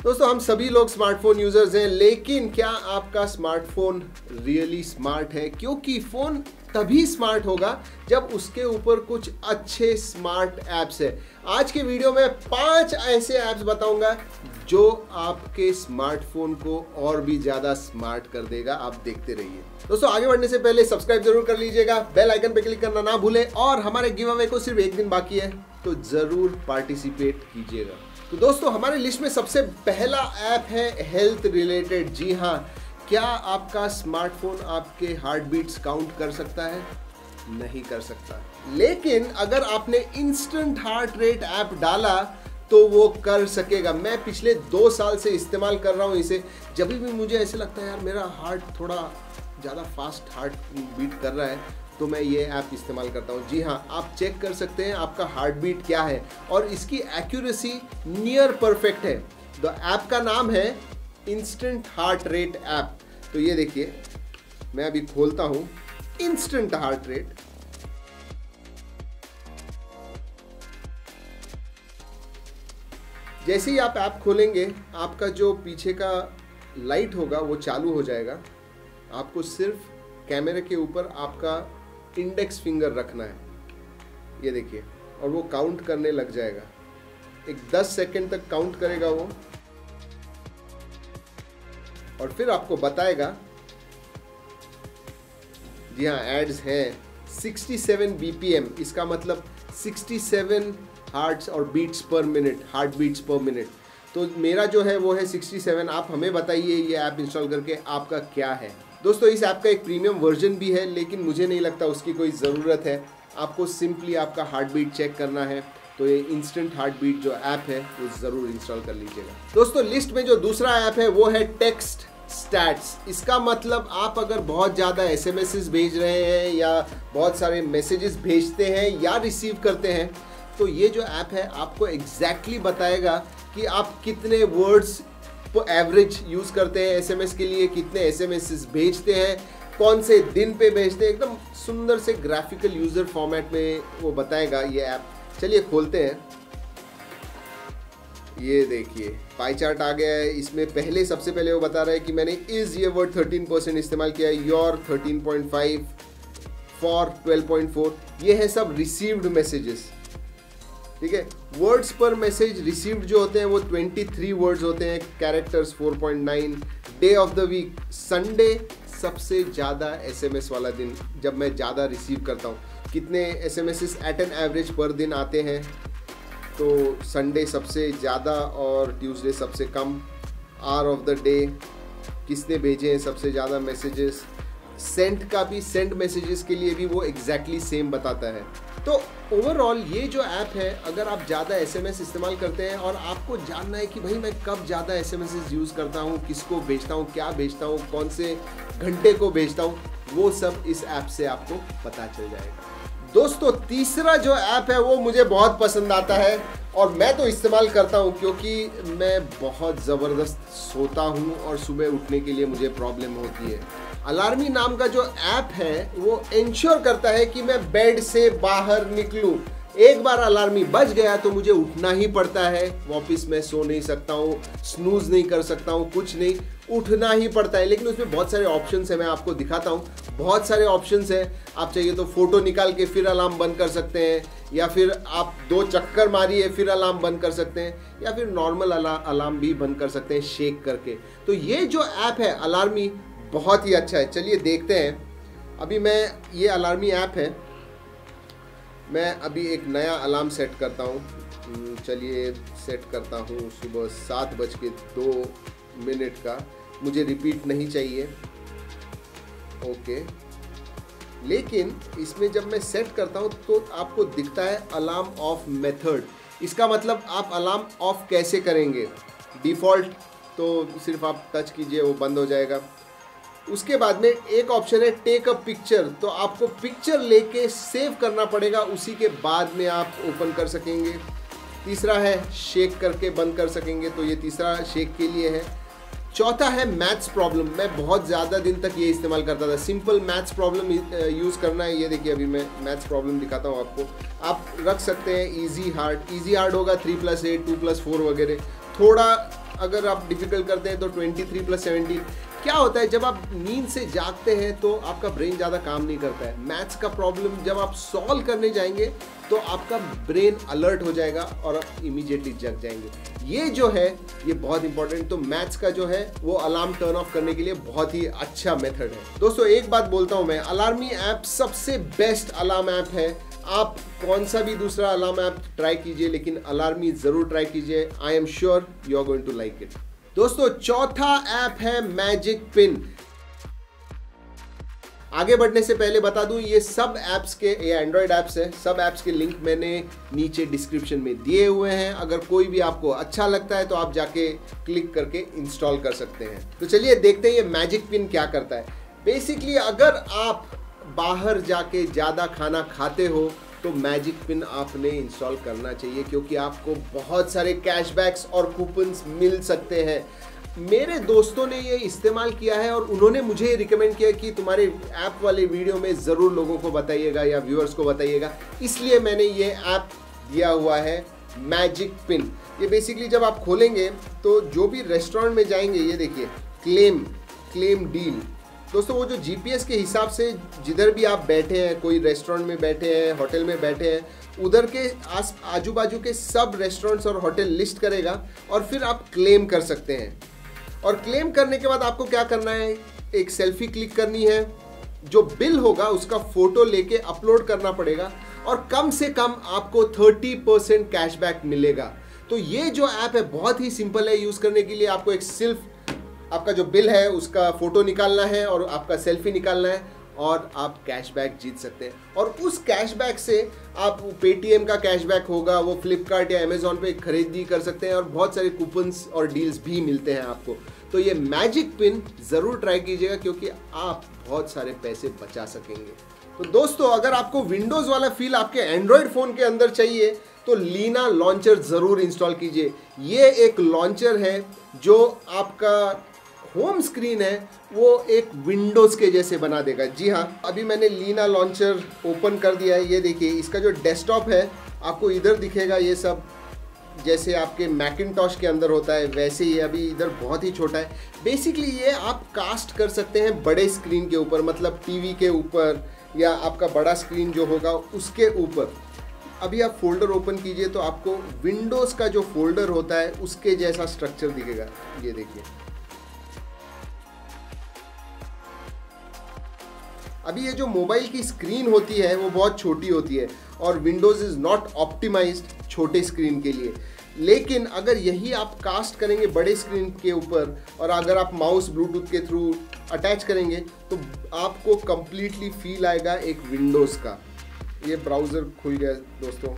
दोस्तों, हम सभी लोग स्मार्टफ़ोन यूज़र्स हैं, लेकिन क्या आपका स्मार्टफ़ोन रियली स्मार्ट है? क्योंकि फ़ोन तभी स्मार्ट होगा जब उसके ऊपर कुछ अच्छे स्मार्ट ऐप्स है। आज के वीडियो में पाँच ऐसे ऐप्स बताऊँगा जो आपके स्मार्टफ़ोन को और भी ज़्यादा स्मार्ट कर देगा। आप देखते रहिए। दोस्तों, आगे बढ़ने से पहले सब्सक्राइब ज़रूर कर लीजिएगा। बेल आइकन पे क्लिक करना ना भूलें और हमारे गिव अवे को सिर्फ़ एक दिन बाकी है तो ज़रूर पार्टिसिपेट कीजिएगा। तो दोस्तों, हमारे लिस्ट में सबसे पहला ऐप है हेल्थ रिलेटेड जी हाँ क्या आपका स्मार्टफ़ोन आपके हार्ट बीट्स काउंट कर सकता है? नहीं कर सकता। लेकिन अगर आपने इंस्टेंट हार्ट रेट ऐप डाला तो वो कर सकेगा। मैं पिछले दो साल से इस्तेमाल कर रहा हूँ इसे। जब भी मुझे ऐसे लगता है, यार, मेरा हार्ट थोड़ा ज़्यादा फास्ट हार्ट बीट कर रहा है तो मैं ये ऐप इस्तेमाल करता हूँ। जी हाँ आप चेक कर सकते हैं आपका हार्ट बीट क्या है और इसकी एक्यूरेसी नियर परफेक्ट है। द ऐप का नाम है इंस्टेंट हार्ट रेट ऐप तो ये देखिए, मैं अभी खोलता हूँ। इंस्टेंट हार्ट रेट जैसे ही आप ऐप खोलेंगे, आपका जो पीछे का लाइट होगा, वो चालू हो जाएगा। आपको सिर्फ़ कैमरे के ऊपर आपका इंडेक्स फिंगर रखना है। ये देखिए, और वो काउंट करने लग जाएगा। एक 10 सेकंड तक काउंट करेगा वो। और फिर आपको बताएगा, जी हाँ एड्स हैं। 67 बीपीएम इसका मतलब 67 हार्ट्स और beats per minute heart beats per minute तो मेरा जो है, वो है 67 आप हमें बताइए, ये ऐप इंस्टॉल करके आपका क्या है? दोस्तों, इस ऐप का एक प्रीमियम वर्जन भी है, लेकिन मुझे नहीं लगता उसकी कोई ज़रूरत है। आपको सिंपली आपका हार्ट बीट चेक करना है तो ये इंस्टेंट हार्ट बीट जो ऐप है, वो ज़रूर इंस्टॉल कर लीजिएगा। दोस्तों लिस्ट में जो दूसरा ऐप है, वो है टेक्स्ट स्टैट्स इसका मतलब आप अगर बहुत ज़्यादा एस एम भेज रहे हैं, या बहुत सारे मैसेजेस भेजते हैं, या रिसीव करते हैं तो ये जो ऐप है, आपको एग्जैक्टली exactly बताएगा कि आप कितने वर्ड्स वो एवरेज यूज़ करते हैं एसएमएस के लिए, कितने एसएमएस भेजते हैं, कौन से दिन पे भेजते हैं, एकदम सुंदर से ग्राफिकल यूज़र फॉर्मेट में वो बताएगा ये ऐप चलिए खोलते हैं। ये देखिए पाई चार्ट आ गया है। इसमें पहले, सबसे पहले वो बता रहा है कि मैंने इज़ ये वर्ड 13 परसेंट इस्तेमाल किया योर 13.5 फॉर 12.4 ये है सब रिसीव्ड मैसेजेस ठीक है? वर्ड्स पर मैसेज रिसीव्ड जो होते हैं वो 23 वर्ड्स होते हैं characters 4.9 day of the week Sunday सबसे ज़्यादा एसएमएस वाला दिन, जब मैं ज़्यादा रिसीव करता हूँ। कितने S M at an average पर दिन आते हैं? तो संडे सबसे ज़्यादा और ट्यूसडे सबसे कम। आर ऑफ़ द डे किसने भेजे हैं सबसे ज़्यादा मैसेजेस सेंड का भी सेंड मैसेजेस के लिए भी वो एग्जैक्टली exactly सेम बताता है। तो ओवरऑल ये जो ऐप है, अगर आप ज़्यादा एसएमएस इस्तेमाल करते हैं और आपको जानना है कि भाई मैं कब ज़्यादा एसएमएस यूज़ करता हूँ, किसको भेजता हूँ, क्या भेजता हूँ, कौन से घंटे को भेजता हूँ, वो सब इस ऐप से आपको पता चल जाएगा। दोस्तों, तीसरा जो ऐप है वो मुझे बहुत पसंद आता है और मैं तो इस्तेमाल करता हूँ क्योंकि मैं बहुत ज़बरदस्त सोता हूँ और सुबह उठने के लिए मुझे प्रॉब्लम होती है। अलार्मी नाम का जो ऐप है, वो इंश्योर करता है कि मैं बेड से बाहर निकलूँ। एक बार अलार्मी बज गया तो मुझे उठना ही पड़ता है। वापस मैं सो नहीं सकता हूँ स्नूज नहीं कर सकता हूँ, कुछ नहीं, उठना ही पड़ता है। लेकिन उसमें बहुत सारे ऑप्शन है, मैं आपको दिखाता हूँ। बहुत सारे ऑप्शन है। आप चाहिए तो फ़ोटो निकाल के फिर अलार्म बंद कर सकते हैं या फिर आप दो चक्कर मारिए फिर अलार्म बंद कर सकते हैं या फिर नॉर्मल अलार्म भी बंद कर सकते हैं शेक करके। तो ये जो ऐप है अलार्मी बहुत ही अच्छा है। चलिए देखते हैं। अभी मैं ये अलार्मी ऐप है। मैं अभी एक नया अलार्म सेट करता हूँ। हम्म, चलिए सेट करता हूँ सुबह सात बज के दो मिनट का। मुझे रिपीट नहीं चाहिए। ओके। लेकिन इसमें जब मैं सेट करता हूँ तो आपको दिखता है अलार्म ऑफ़ मेथड इसका मतलब आप अलार्म ऑफ़ कैसे करेंगे? डिफ़ॉल्ट तो सिर्फ़ आप टच कीजिए, वो बंद हो जाएगा। उसके बाद में एक ऑप्शन है टेक अ पिक्चर तो आपको पिक्चर लेके सेव करना पड़ेगा, उसी के बाद में आप ओपन कर सकेंगे। तीसरा है शेक करके बंद कर सकेंगे तो ये तीसरा शेक के लिए है। चौथा है मैथ्स प्रॉब्लम मैं बहुत ज़्यादा दिन तक ये इस्तेमाल करता था। सिंपल मैथ्स प्रॉब्लम यूज़ करना है। ये देखिए, अभी मैं मैथ्स प्रॉब्लम दिखाता हूँ आपको। आप रख सकते हैं इजी हार्ड इजी हार्ड होगा three plus eight two plus four वगैरह। थोड़ा अगर आप डिफ़िकल्ट करते हैं तो 23 प्लस सेवेंटीन क्या होता है, जब आप नींद से जागते हैं तो आपका ब्रेन ज़्यादा काम नहीं करता है। मैथ्स का प्रॉब्लम जब आप सॉल्व करने जाएँगे तो आपका ब्रेन अलर्ट हो जाएगा और आप इमीडिएटली जग जाएँगे। ये जो है, ये बहुत इंपॉर्टेंट तो मैथ्स का जो है, वो अलार्म टर्न ऑफ़ करने के लिए बहुत ही अच्छा मेथड है। दोस्तों, एक बात बोलता हूँ मैं अलार्मी ऐप सबसे बेस्ट अलार्म ऐप है। आप कौन सा भी दूसरा अलार्म ऐप ट्राई कीजिए, लेकिन अलार्मी ज़रूर ट्राई कीजिए। I am sure you are going to like it दोस्तों, चौथा ऐप है मैजिक पिन आगे बढ़ने से पहले बता दूँ, ये सब ऐप्स के, ये एंड्रॉयड ऐप्स है, सब ऐप्स के लिंक मैंने नीचे डिस्क्रिप्शन में दिए हुए हैं। अगर कोई भी आपको अच्छा लगता है तो आप जाके क्लिक करके इंस्टॉल कर सकते हैं। तो चलिए देखते हैं ये मैजिक पिन क्या करता है। बेसिकली अगर आप बाहर जाके ज़्यादा खाना खाते हो तो मैजिक पिन आपने इंस्टॉल करना चाहिए, क्योंकि आपको बहुत सारे कैशबैक्स और कूपन्स मिल सकते हैं। मेरे दोस्तों ने ये इस्तेमाल किया है और उन्होंने मुझे रिकमेंड किया कि तुम्हारे ऐप वाले वीडियो में ज़रूर लोगों को बताइएगा या व्यूअर्स को बताइएगा। इसलिए मैंने ये ऐप दिया हुआ है मैजिक पिन ये बेसिकली जब आप खोलेंगे तो जो भी रेस्टोरेंट में जाएँगे, ये देखिए क्लेम क्लेम डील दोस्तों, वो जो जीपीएस के हिसाब से जिधर भी आप बैठे हैं, कोई रेस्टोरेंट में बैठे हैं होटल में बैठे हैं, उधर के आस आजू बाजू के सब रेस्टोरेंट्स और होटल लिस्ट करेगा और फिर आप क्लेम कर सकते हैं। और क्लेम करने के बाद आपको क्या करना है? एक सेल्फी क्लिक करनी है। जो बिल होगा, उसका फ़ोटो लेके अपलोड करना पड़ेगा और कम से कम आपको 30 परसेंट कैशबैक मिलेगा। तो ये जो ऐप है, बहुत ही सिंपल है यूज़ करने के लिए। आपको एक सिर्फ़ आपका जो बिल है, उसका फ़ोटो निकालना है और आपका सेल्फी निकालना है और आप कैशबैक जीत सकते हैं। और उस कैशबैक से आप पेटीएम का कैशबैक होगा, वो फ्लिपकार्ट या अमेजोन पे खरीदी कर सकते हैं और बहुत सारे कूपन्स और डील्स भी मिलते हैं आपको। तो ये मैजिक पिन ज़रूर ट्राई कीजिएगा क्योंकि आप बहुत सारे पैसे बचा सकेंगे। तो दोस्तों, अगर आपको विंडोज़ वाला फील आपके एंड्रॉयड फ़ोन के अंदर चाहिए तो लीना लॉन्चर ज़रूर इंस्टॉल कीजिए। ये एक लॉन्चर है जो आपका होम स्क्रीन है, वो एक विंडोज़ के जैसे बना देगा। जी हाँ अभी मैंने लीना लॉन्चर ओपन कर दिया है। ये देखिए, इसका जो डेस्कटॉप है, आपको इधर दिखेगा ये सब। जैसे आपके मैकिनटॉश के अंदर होता है, वैसे ही अभी इधर बहुत ही छोटा है। बेसिकली ये आप कास्ट कर सकते हैं बड़े स्क्रीन के ऊपर मतलब टीवी के ऊपर, या आपका बड़ा स्क्रीन जो होगा, उसके ऊपर। अभी आप फोल्डर ओपन कीजिए तो आपको विंडोज़ का जो फोल्डर होता है, उसके जैसा स्ट्रक्चर दिखेगा। ये देखिए। अभी ये जो मोबाइल की स्क्रीन होती है, वो बहुत छोटी होती है और विंडोज़ इज़ नॉट ऑप्टिमाइज्ड छोटे स्क्रीन के लिए। लेकिन अगर यही आप कास्ट करेंगे बड़े स्क्रीन के ऊपर और अगर आप माउस ब्लूटूथ के थ्रू अटैच करेंगे तो आपको कंप्लीटली फील आएगा एक विंडोज़ का। ये ब्राउज़र खुल गया दोस्तों।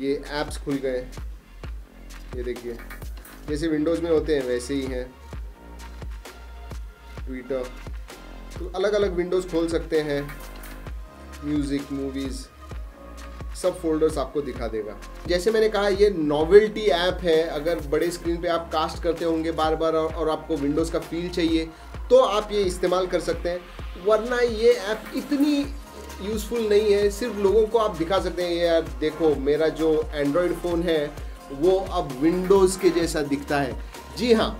ये ऐप्स खुल गए। ये देखिए। जैसे विंडोज़ में होते हैं, वैसे ही हैं। ट्विटर तो अलग अलग विंडोज़ खोल सकते हैं। म्यूज़िक मूवीज़ सब फोल्डर्स आपको दिखा देगा। जैसे मैंने कहा ये नॉवेल्टी ऐप है। अगर बड़े स्क्रीन पे आप कास्ट करते होंगे बार बार और, आपको विंडोज़ का फील चाहिए तो आप ये इस्तेमाल कर सकते हैं। वरना ये ऐप इतनी यूज़फुल नहीं है। सिर्फ़ लोगों को आप दिखा सकते हैं ये यार देखो मेरा जो एंड्रॉयड फ़ोन है वो अब विंडोज़ के जैसा दिखता है। जी हाँ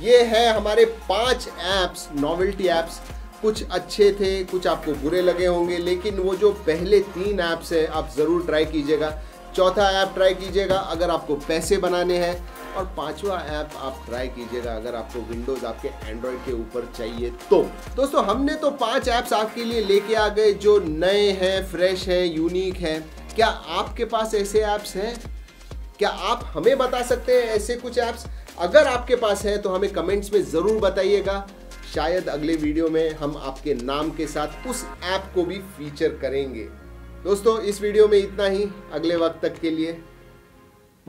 ये है हमारे पाँच ऐप्स नॉवेल्टी ऐप्स कुछ अच्छे थे, कुछ आपको बुरे लगे होंगे, लेकिन वो जो पहले तीन ऐप्स है, आप ज़रूर ट्राई कीजिएगा। चौथा ऐप ट्राई कीजिएगा, अगर आपको पैसे बनाने हैं, और पांचवा ऐप आप ट्राई कीजिएगा, अगर आपको विंडोज़ आपके एंड्रॉयड के ऊपर चाहिए तो। दोस्तों, हमने तो पाँच ऐप्स आपके लिए लेके आ गए, जो नए हैं फ्रेश हैं यूनिक हैं। क्या आपके पास ऐसे ऐप्स हैं? क्या आप हमें बता सकते हैं ऐसे कुछ ऐप्स अगर आपके पास है तो हमें कमेंट्स में ज़रूर बताइएगा। शायद अगले वीडियो में हम आपके नाम के साथ उस ऐप को भी फीचर करेंगे। दोस्तों, इस वीडियो में इतना ही। अगले वक्त तक के लिए